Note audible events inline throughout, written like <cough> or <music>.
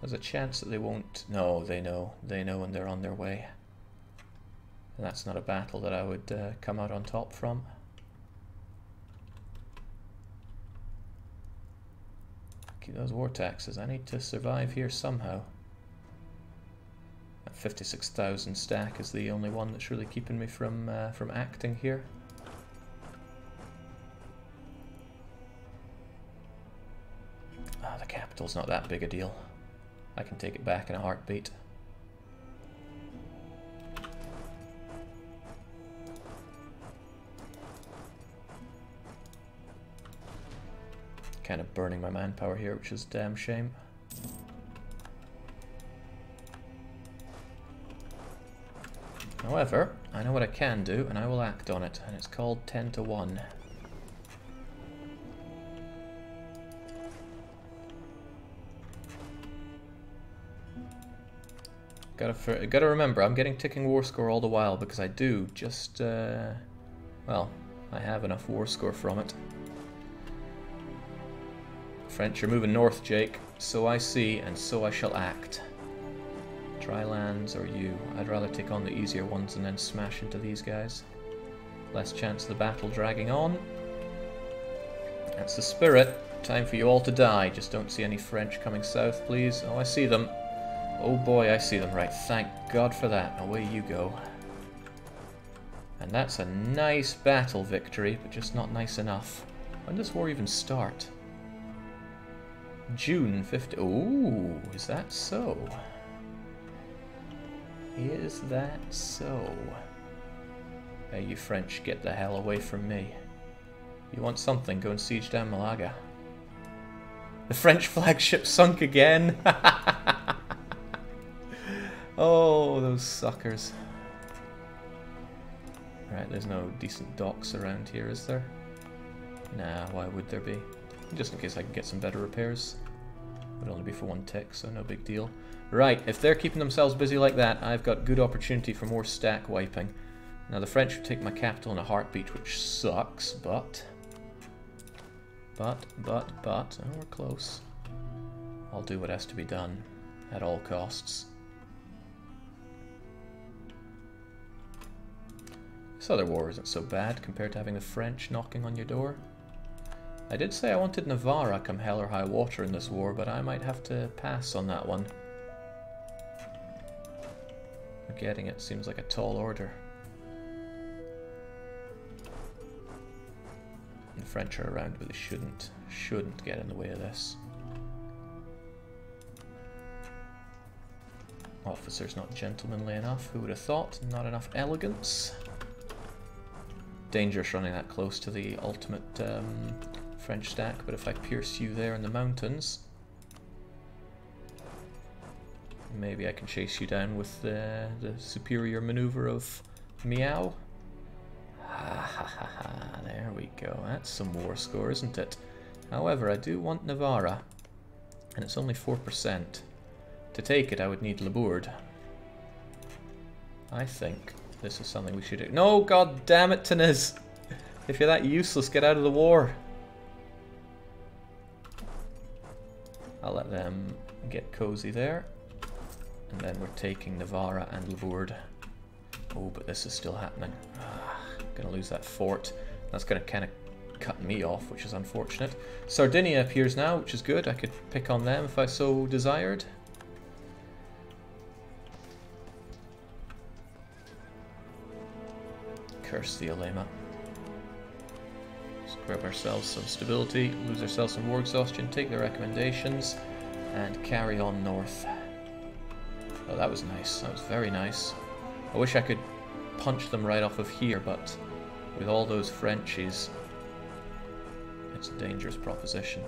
There's a chance that they won't... No, they know. They know when they're on their way. And that's not a battle that I would uh, come out on top from. Keep those war taxes. I need to survive here somehow. That 56,000 stack is the only one that's really keeping me from uh, from acting here. Ah, the capital's not that big a deal. I can take it back in a heartbeat. Kind of burning my manpower here, which is damn shame. However, I know what I can do, and I will act on it, and it's called 10 to 1. Gotta, gotta remember, I'm getting ticking war score all the while because I do just, uh, well, I have enough war score from it. French you're moving north, Jake. So I see, and so I shall act. Dry lands or you. I'd rather take on the easier ones and then smash into these guys. Less chance of the battle dragging on. That's the spirit. Time for you all to die. Just don't see any French coming south, please. Oh, I see them. Oh boy, I see them. Right, thank God for that. Away you go. And that's a nice battle victory, but just not nice enough. When does war even start? June 50. Ooh, is that so? Is that so? Hey, you French, get the hell away from me. You want something, go and siege down Malaga. The French <laughs> flagship sunk again! <laughs> those suckers. Right, there's no decent docks around here, is there? Nah, why would there be? Just in case I can get some better repairs. Would only be for one tick, so no big deal. Right, if they're keeping themselves busy like that, I've got good opportunity for more stack wiping. Now the French would take my capital in a heartbeat, which sucks, but... But, but, but, oh, we're close. I'll do what has to be done, at all costs. This other war isn't so bad compared to having the French knocking on your door. I did say I wanted Navarra come hell or high water in this war, but I might have to pass on that one. Getting it seems like a tall order. The French are around, but they shouldn't, shouldn't get in the way of this. Officer's not gentlemanly enough, who would have thought? Not enough elegance. Dangerous running that close to the ultimate um, French stack, but if I pierce you there in the mountains, maybe I can chase you down with the, the superior maneuver of Meow. Ha ha ha ha, there we go. That's some war score, isn't it? However, I do want Navarra, and it's only 4%. To take it, I would need Labourd. I think this is something we should do. No, god damn it, Tanez! If you're that useless, get out of the war. I'll let them get cozy there. And then we're taking Navarra and Labourd. Oh, but this is still happening. Ah, gonna lose that fort. That's gonna kind of cut me off, which is unfortunate. Sardinia appears now, which is good. I could pick on them if I so desired. Curse the Ulema. Let's grab ourselves some stability, lose ourselves some war exhaustion, take the recommendations, and carry on north. Oh, that was nice. That was very nice. I wish I could punch them right off of here, but with all those Frenchies, it's a dangerous proposition.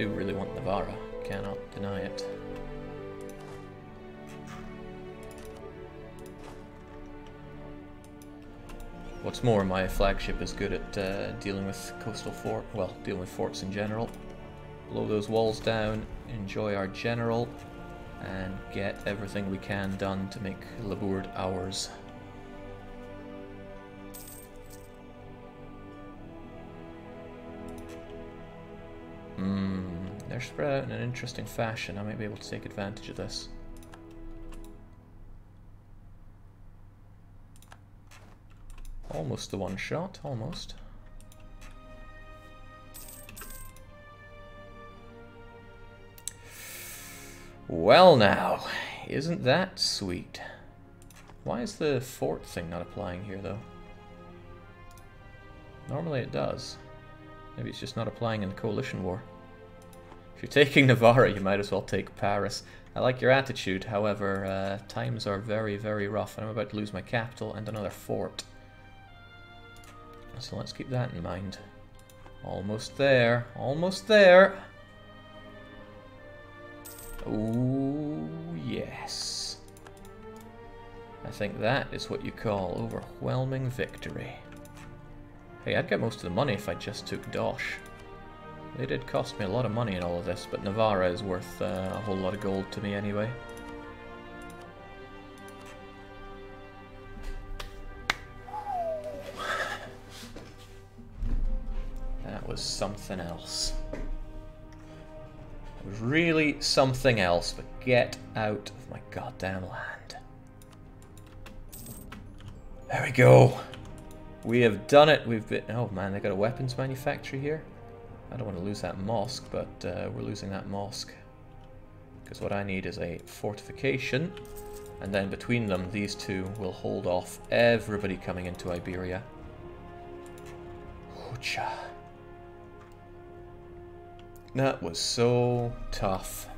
Do really want Navarra. Cannot deny it. What's more, my flagship is good at uh, dealing with coastal fort, well, dealing with forts in general. Blow those walls down, enjoy our general, and get everything we can done to make Labourd ours. They're spread out in an interesting fashion. I might be able to take advantage of this. Almost the one shot, almost. Well now, isn't that sweet? Why is the fort thing not applying here though? Normally it does. Maybe it's just not applying in the coalition war. If you're taking <laughs> Navarra, you might as well take Paris. I like your attitude, however, uh, times are very, very rough, and I'm about to lose my capital and another fort. So let's keep that in mind. Almost there, almost there. Oh, yes. I think that is what you call overwhelming victory. Hey, I'd get most of the money if I just took Dosh. They did cost me a lot of money in all of this, but Navarra is worth uh, a whole lot of gold to me anyway. That was something else. It was really something else, but get out of my goddamn land. There we go. We have done it. We've been... Oh man, they got a weapons manufactory here. I don't want to lose that mosque, but uh, we're losing that mosque. Because what I need is a fortification. And then between them, these two will hold off everybody coming into Iberia. Hoocha. That was so tough.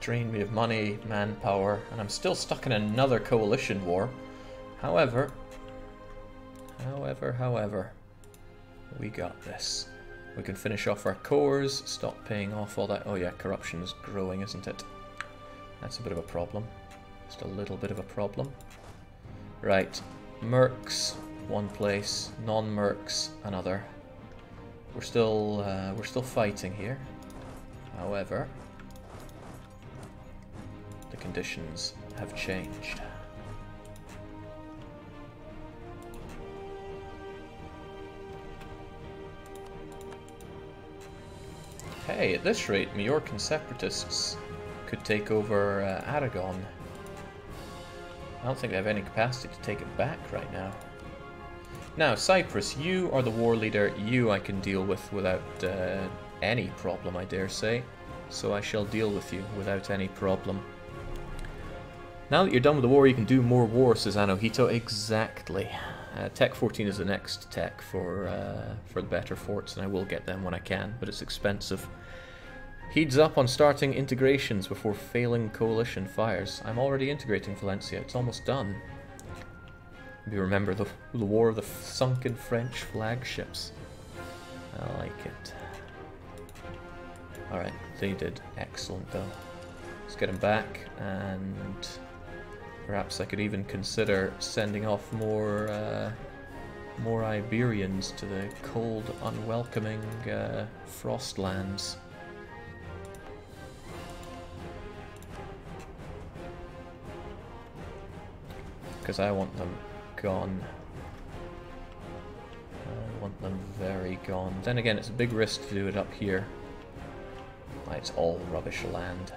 Drained me of money, manpower, and I'm still stuck in another coalition war. However, However, however, we got this. We can finish off our cores, stop paying off all that. Oh yeah, corruption is growing, isn't it? That's a bit of a problem. Just a little bit of a problem. Right, mercs, one place, non-mercs, another. We're still, uh, we're still fighting here. However, the conditions have changed. Hey, at this rate, Majorcan separatists could take over uh, Aragon. I don't think they have any capacity to take it back right now. Now, Cyprus, you are the war leader. You I can deal with without uh, any problem, I dare say. So I shall deal with you without any problem. Now that you're done with the war, you can do more war, says Anohito. Exactly. Uh, tech 14 is the next tech for uh, for the better forts, and I will get them when I can, but it's expensive. Heeds up on starting integrations before failing coalition fires. I'm already integrating Valencia, it's almost done. Maybe remember the, the War of the Sunken French Flagships. I like it. Alright, they did excellent though. Let's get them back and Perhaps I could even consider sending off more uh, more Iberians to the cold, unwelcoming uh, Frostlands. Because I want them gone. I want them very gone. Then again, it's a big risk to do it up here. it's all rubbish land.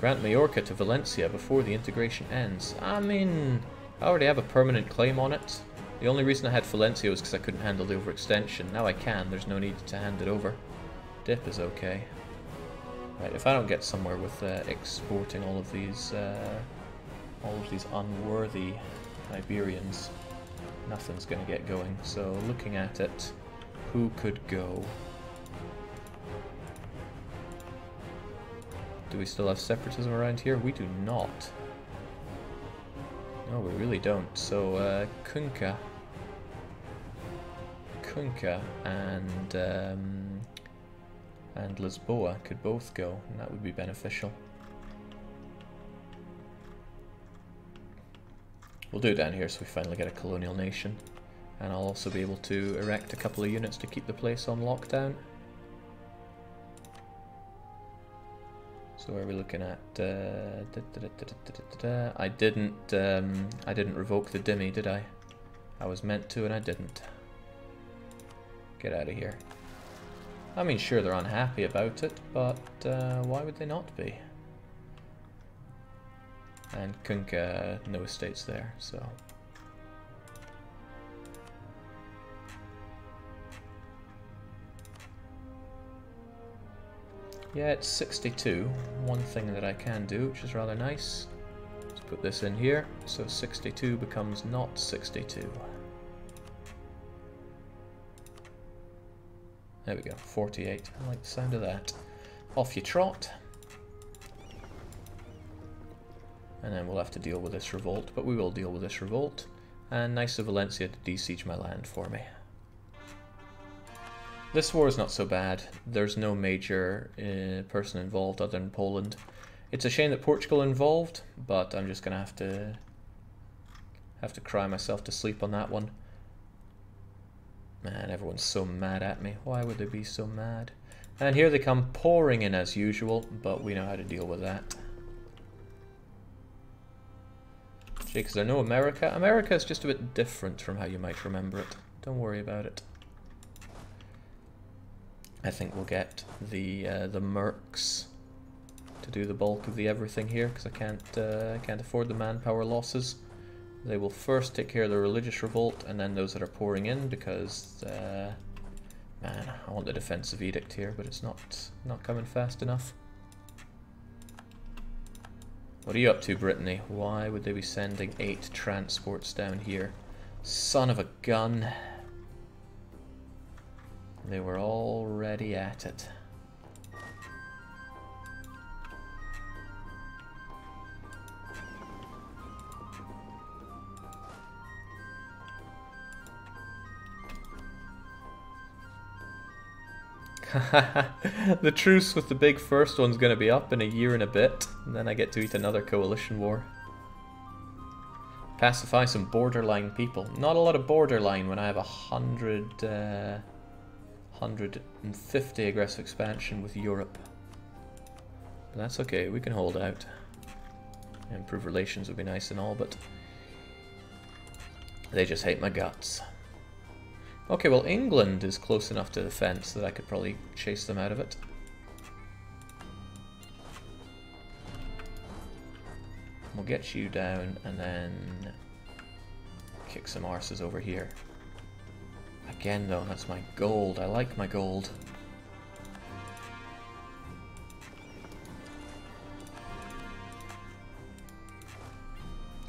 Grant Majorca to Valencia before the integration ends. I mean, I already have a permanent claim on it. The only reason I had Valencia was because I couldn't handle the overextension. Now I can, there's no need to hand it over. Dip is okay. Right, if I don't get somewhere with uh, exporting all of these, uh, all of these unworthy Iberians, nothing's going to get going. So looking at it, who could go? Do we still have separatism around here? We do not. No, we really don't. So, uh, Kunka. Kunka and, um, and Lisboa could both go, and that would be beneficial. We'll do it down here so we finally get a colonial nation. And I'll also be able to erect a couple of units to keep the place on lockdown. So where are we looking at? Uh, da, da, da, I didn't. Um, I didn't revoke the Dhimmi, did I? I was meant to, and I didn't. Get out of here. I mean, sure, they're unhappy about it, but uh, why would they not be? And Kunkka, no estates there, so... Yeah, it's 62. One thing that I can do, which is rather nice. Let's put this in here, so 62 becomes not 62. There we go, 48. I like the sound of that. Off you trot. And then we'll have to deal with this revolt, but we will deal with this revolt. And nice of Valencia to desiege my land for me. This war is not so bad. There's no major uh, person involved other than Poland. It's a shame that Portugal involved, but I'm just gonna have to have to cry myself to sleep on that one. Man, everyone's so mad at me. Why would they be so mad? And here they come pouring in as usual, but we know how to deal with that. Is there no America? America is just a bit different from how you might remember it. Don't worry about it. I think we'll get the uh, the mercs to do the bulk of the everything here because I can't uh, can't afford the manpower losses. They will first take care of the religious revolt and then those that are pouring in because uh, man I want the defensive edict here but it's not not coming fast enough. What are you up to Brittany? Why would they be sending eight transports down here? Son of a gun. They were already at it. <laughs> the truce with the big first one's going to be up in a year and a bit, and then I get to eat another coalition war. Pacify some borderline people. Not a lot of borderline when I have a hundred... Uh, 150 aggressive expansion with Europe. But that's okay, we can hold out. Improve relations would be nice and all, but they just hate my guts. Okay, well England is close enough to the fence that I could probably chase them out of it. We'll get you down and then kick some arses over here. Again though, that's my gold. I like my gold.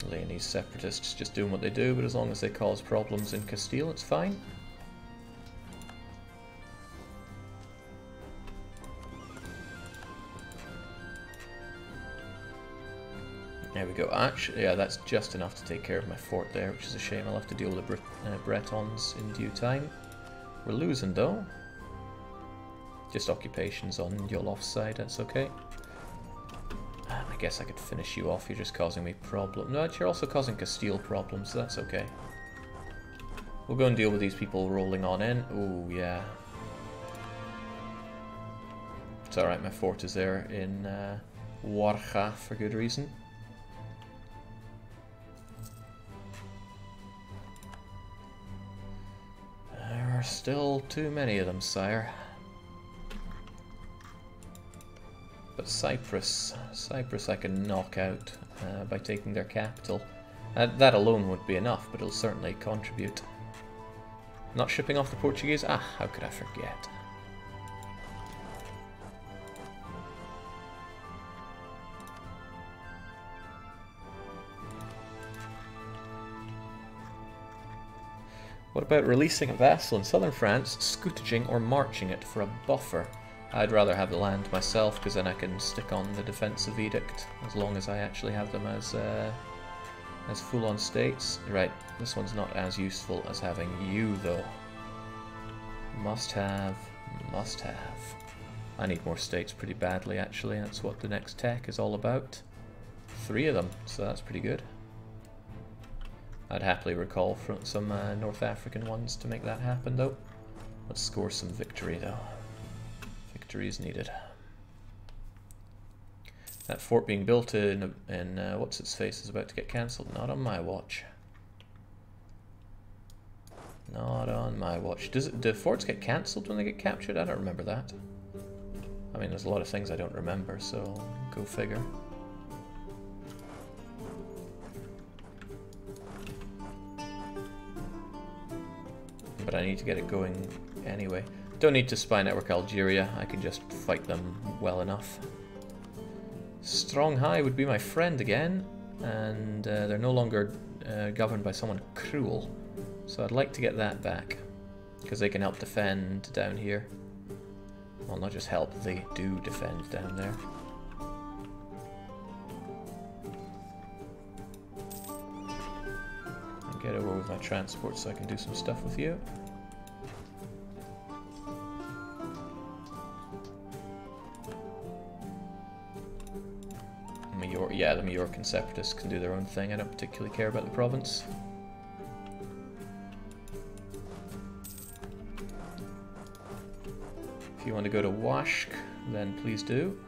Leonese separatists just doing what they do, but as long as they cause problems in Castile, it's fine. There we go. Actually, yeah, that's just enough to take care of my fort there, which is a shame. I'll have to deal with the uh, Bretons in due time. We're losing, though. Just occupations on Yolof's side, that's okay. I guess I could finish you off, you're just causing me problems. No, you're also causing Castile problems, so that's okay. We'll go and deal with these people rolling on in. Oh, yeah. It's alright, my fort is there in uh, Warja for good reason. Still too many of them, sire. But Cyprus, Cyprus I can knock out uh, by taking their capital. Uh, that alone would be enough, but it'll certainly contribute. Not shipping off the Portuguese? Ah, how could I forget? What about releasing a vassal in southern France, scutaging or marching it for a buffer? I'd rather have the land myself because then I can stick on the defensive edict as long as I actually have them as uh, as full-on states. Right, this one's not as useful as having you though. Must have, must have. I need more states pretty badly actually, that's what the next tech is all about. Three of them, so that's pretty good. I'd happily recall from some uh, North African ones to make that happen though. Let's score some victory though. Victory is needed. That fort being built in, in uh, what's its face is about to get cancelled. Not on my watch. Not on my watch. Does it, do forts get cancelled when they get captured? I don't remember that. I mean, there's a lot of things I don't remember, so go figure. But I need to get it going anyway. Don't need to spy network Algeria, I can just fight them well enough. Songhai would be my friend again, and uh, they're no longer uh, governed by someone cruel. So I'd like to get that back, because they can help defend down here. Well, not just help, they do defend down there. Get over with my transport so I can do some stuff with you. Yeah, the Majorcan separatists can do their own thing. I don't particularly care about the province. If you want to go to Washk, then please do.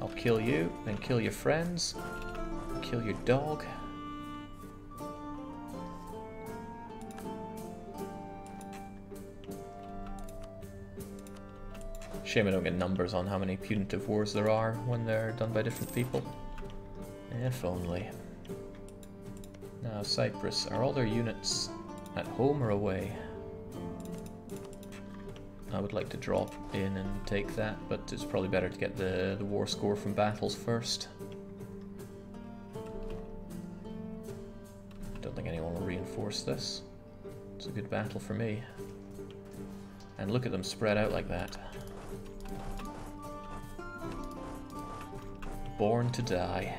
I'll kill you, then kill your friends, kill your dog. Shame I don't get numbers on how many punitive wars there are when they're done by different people. If only. Now, Cyprus, are all their units at home or away? I would like to drop in and take that, but it's probably better to get the, the war score from battles first. Don't think anyone will reinforce this. It's a good battle for me. And look at them spread out like that. Born to die.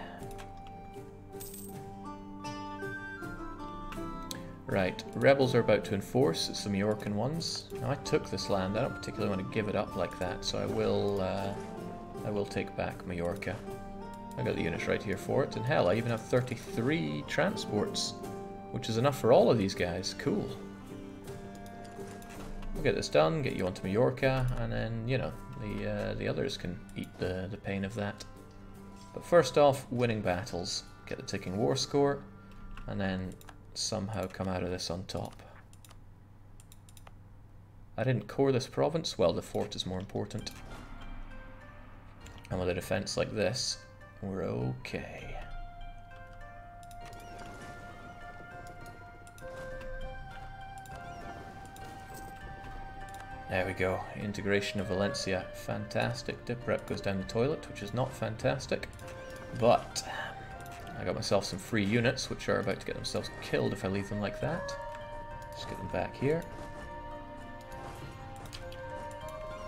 Right, rebels are about to enforce some Yorkin ones. Now I took this land, I don't particularly want to give it up like that, so I will uh, I will take back Majorca. I got the units right here for it, and hell, I even have 33 transports, which is enough for all of these guys. Cool. We'll get this done, get you onto Majorca, and then, you know, the uh, the others can eat the, the pain of that. But first off, winning battles. Get the ticking war score, and then somehow come out of this on top. I didn't core this province, well the fort is more important. And with a defense like this, we're okay. There we go, integration of Valencia, fantastic. Dip rep goes down the toilet, which is not fantastic, but I got myself some free units, which are about to get themselves killed if I leave them like that. Just get them back here.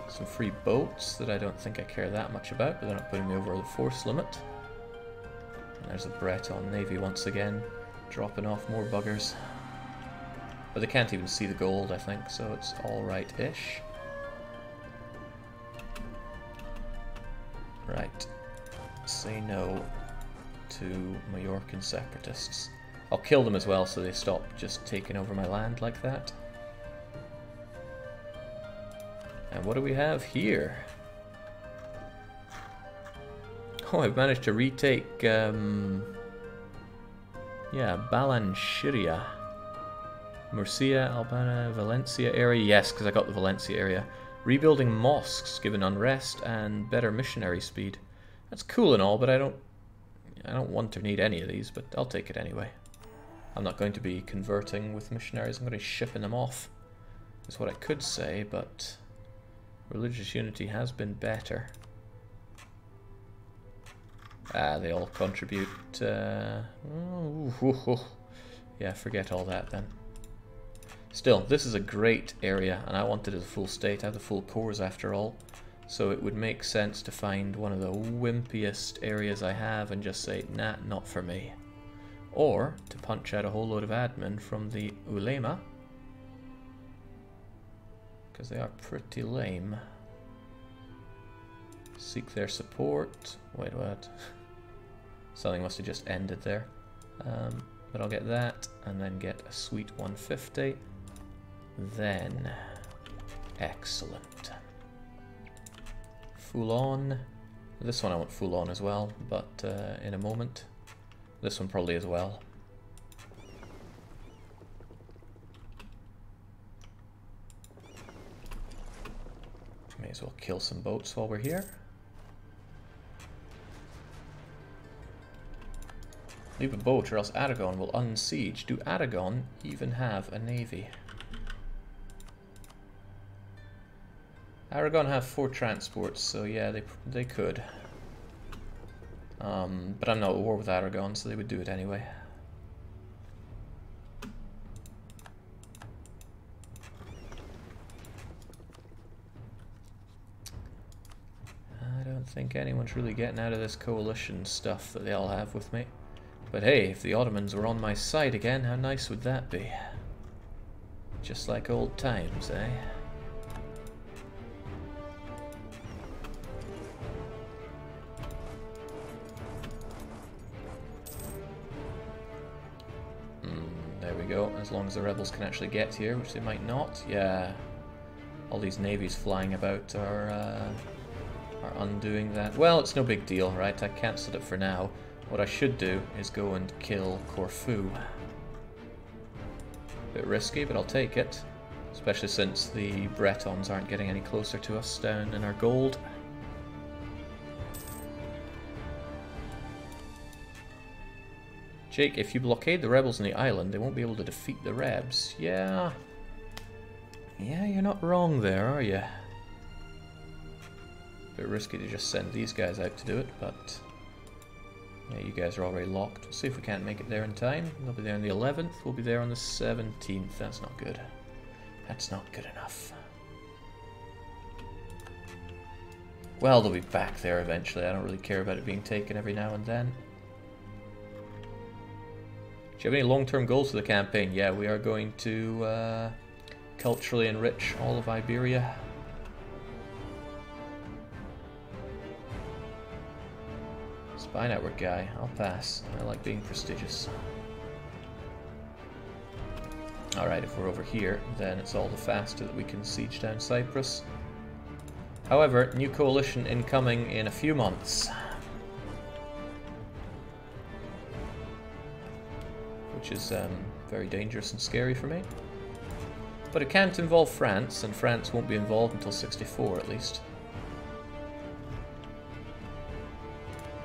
Some free boats that I don't think I care that much about, but they're not putting me over the force limit. And there's a Breton Navy once again, dropping off more buggers. But they can't even see the gold, I think, so it's alright-ish. No to Majorcan separatists. I'll kill them as well so they stop just taking over my land like that. And what do we have here? Oh, I've managed to retake, um, yeah, Balanchiria. Murcia, Albana, Valencia area. Yes, because I got the Valencia area. Rebuilding mosques, given unrest and better missionary speed. That's cool and all, but I don't I don't want to need any of these, but I'll take it anyway. I'm not going to be converting with missionaries, I'm going to be shipping them off. Is what I could say, but religious unity has been better. Ah, they all contribute. Uh, oh, yeah, forget all that then. Still, this is a great area, and I want it as a full state. I have the full cores after all. So it would make sense to find one of the wimpiest areas I have and just say, nah, not for me. Or to punch out a whole load of admin from the ulema. Because they are pretty lame. Seek their support. Wait, what? <laughs> Something must have just ended there. Um, but I'll get that, and then get a sweet 150. Then, excellent full on. This one I want full on as well, but uh, in a moment. This one probably as well. May as well kill some boats while we're here. Leave a boat or else Aragon will unsiege. Do Aragon even have a navy? Aragon have four transports, so yeah, they they could. Um, but I'm not at war with Aragon, so they would do it anyway. I don't think anyone's really getting out of this coalition stuff that they all have with me. But hey, if the Ottomans were on my side again, how nice would that be? Just like old times, eh? The rebels can actually get here, which they might not. Yeah, all these navies flying about are, uh, are undoing that. Well, it's no big deal, right? I cancelled it for now. What I should do is go and kill Corfu. Bit risky, but I'll take it. Especially since the Bretons aren't getting any closer to us down in our gold. Jake, if you blockade the rebels on the island, they won't be able to defeat the rebs. Yeah. Yeah, you're not wrong there, are you? Bit risky to just send these guys out to do it, but... Yeah, you guys are already locked. We'll see if we can't make it there in time. They'll be there on the 11th, we'll be there on the 17th. That's not good. That's not good enough. Well, they'll be back there eventually. I don't really care about it being taken every now and then. Do you have any long-term goals for the campaign? Yeah, we are going to uh, culturally enrich all of Iberia. Spy network guy, I'll pass. I like being prestigious. Alright, if we're over here, then it's all the faster that we can siege down Cyprus. However, new coalition incoming in a few months. Which is um, very dangerous and scary for me. But it can't involve France, and France won't be involved until 64 at least.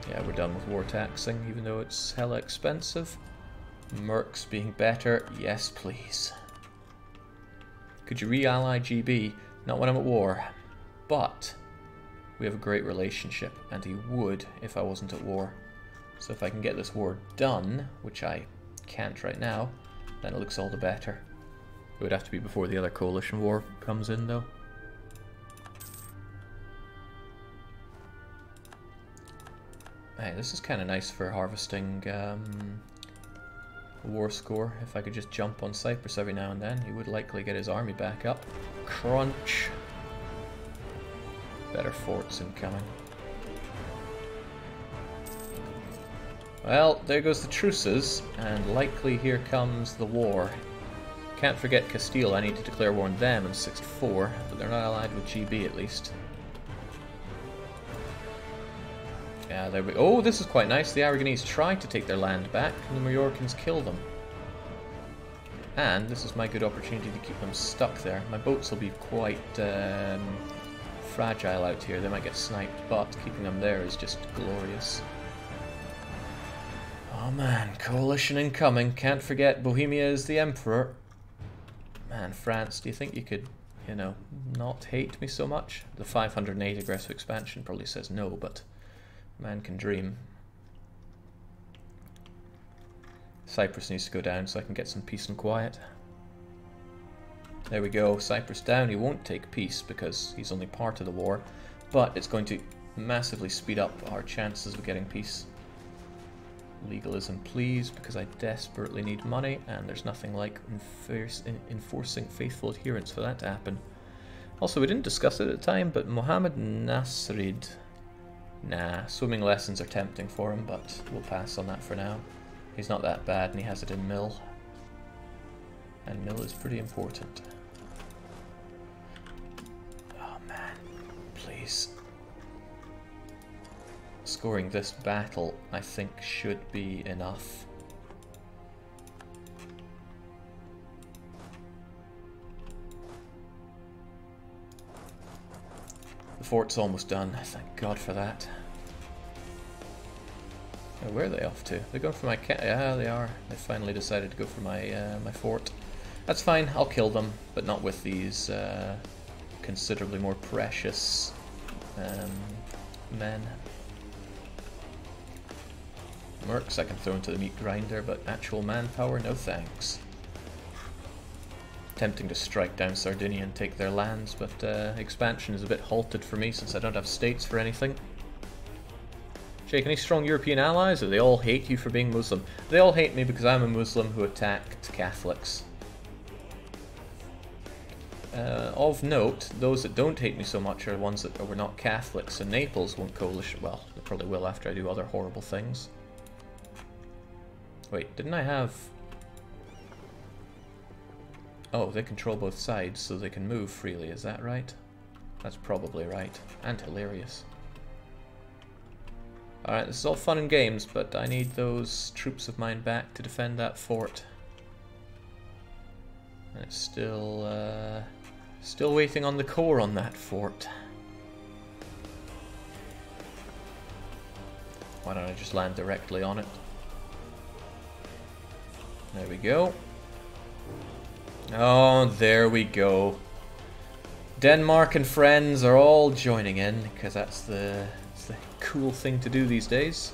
Yeah, we're done with war taxing, even though it's hella expensive. Mercs being better, yes please. Could you re-ally GB? Not when I'm at war. But, we have a great relationship, and he would if I wasn't at war. So if I can get this war done, which I can't right now, then it looks all the better. It would have to be before the other coalition war comes in though. Hey, this is kind of nice for harvesting um, war score. If I could just jump on Cyprus every now and then, he would likely get his army back up. Crunch! Better forts incoming. Well, there goes the truces, and likely here comes the war. Can't forget Castile, I need to declare war on them in 64, but they're not allied with GB at least. Yeah, there we Oh, this is quite nice. The Aragonese tried to take their land back, and the Majorcans kill them. And this is my good opportunity to keep them stuck there. My boats will be quite um, fragile out here. They might get sniped, but keeping them there is just glorious. Oh man, coalition incoming. Can't forget Bohemia is the emperor. Man, France, do you think you could, you know, not hate me so much? The 508 aggressive expansion probably says no, but man can dream. Cyprus needs to go down so I can get some peace and quiet. There we go, Cyprus down. He won't take peace because he's only part of the war, but it's going to massively speed up our chances of getting peace. Legalism, please, because I desperately need money, and there's nothing like enforcing faithful adherence for that to happen. Also, we didn't discuss it at the time, but Mohammed Nasrid... Nah, swimming lessons are tempting for him, but we'll pass on that for now. He's not that bad, and he has it in mill. And mill is pretty important. Oh man, please scoring this battle, I think, should be enough. The fort's almost done. Thank God for that. Oh, where are they off to? They're going for my cat. Yeah, they are. They finally decided to go for my uh, my fort. That's fine. I'll kill them, but not with these uh, considerably more precious um, men. Mercs I can throw into the meat grinder, but actual manpower, no thanks. Tempting to strike down Sardinia and take their lands, but uh, expansion is a bit halted for me since I don't have states for anything. Jake, any strong European allies, or they all hate you for being Muslim? They all hate me because I'm a Muslim who attacked Catholics. Uh, of note, those that don't hate me so much are the ones that were not Catholics, and Naples won't coalition. Well, they probably will after I do other horrible things. Wait, didn't I have... Oh, they control both sides, so they can move freely, is that right? That's probably right. And hilarious. Alright, this is all fun and games, but I need those troops of mine back to defend that fort. And it's still, uh, still waiting on the core on that fort. Why don't I just land directly on it? There we go. Oh, there we go. Denmark and friends are all joining in, because that's the, that's the cool thing to do these days.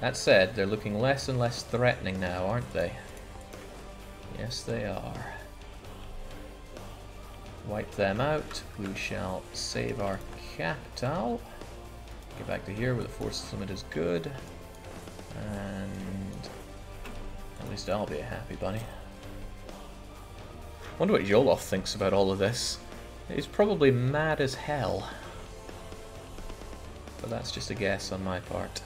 That said, they're looking less and less threatening now, aren't they? Yes, they are. Wipe them out. We shall save our capital. Get back to here where the force limit is good. And at least I'll be a happy bunny. Wonder what Yoloth thinks about all of this. He's probably mad as hell. But that's just a guess on my part.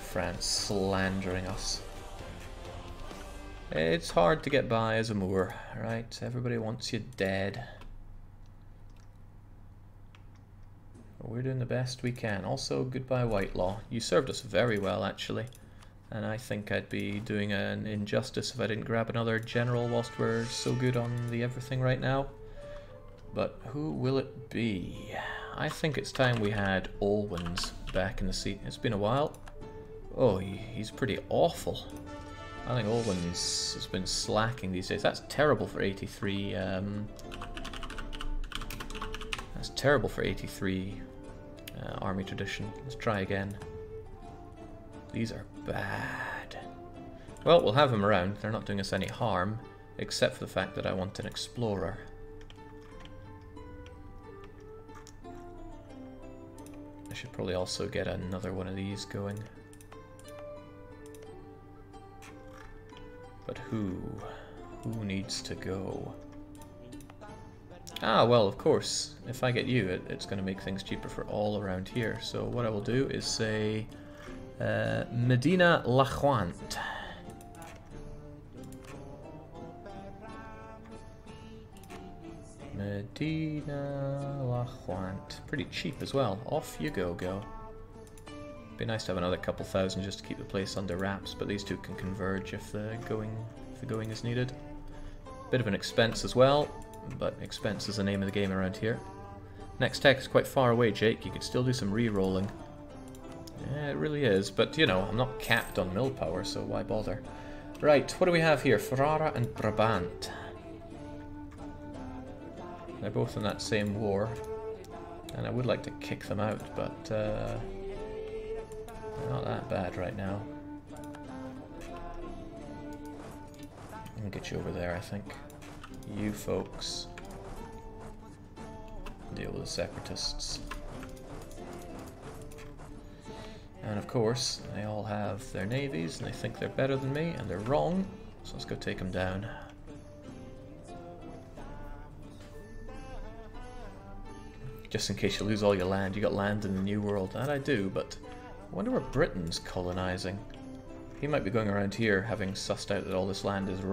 France slandering us. It's hard to get by as a Moor, right? Everybody wants you dead. But we're doing the best we can. Also, goodbye Whitelaw. You served us very well, actually. And I think I'd be doing an injustice if I didn't grab another general whilst we're so good on the everything right now. But who will it be? I think it's time we had Olwens back in the seat. It's been a while. Oh, he's pretty awful. I think Olwens has been slacking these days. That's terrible for 83. Um, that's terrible for 83 uh, army tradition. Let's try again. These are bad. Well, we'll have them around. They're not doing us any harm, except for the fact that I want an explorer. I should probably also get another one of these going. But who? Who needs to go? Ah, well, of course. If I get you, it, it's going to make things cheaper for all around here. So what I will do is say uh, Medina Lajuant. Medina Lajuant. Pretty cheap as well. Off you go, go. Be nice to have another couple thousand just to keep the place under wraps, but these two can converge if the going if the going is needed. Bit of an expense as well, but expense is the name of the game around here. Next tech is quite far away, Jake. You could still do some re-rolling. Yeah, it really is, but you know, I'm not capped on mill power, so why bother? Right, what do we have here? Ferrara and Brabant. They're both in that same war, and I would like to kick them out, but uh, not that bad right now. I'll get you over there, I think. You folks deal with the separatists. And of course, they all have their navies and they think they're better than me, and they're wrong. So let's go take them down. Just in case you lose all your land, you got land in the New World. And I do, but I wonder where Britain's colonizing. He might be going around here having sussed out that all this land is